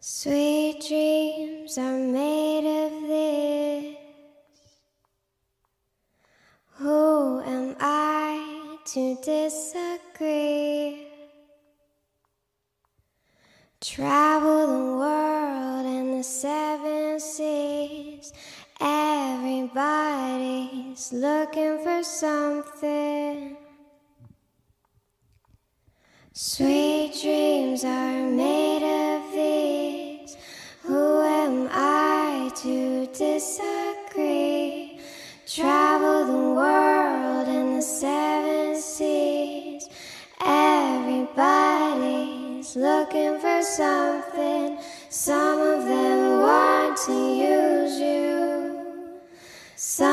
Sweet dreams are made of this. Who am I to disagree? Travel the world and the seven seas. Everybody's looking for something. Sweet looking for something. Some of them want to use you. Some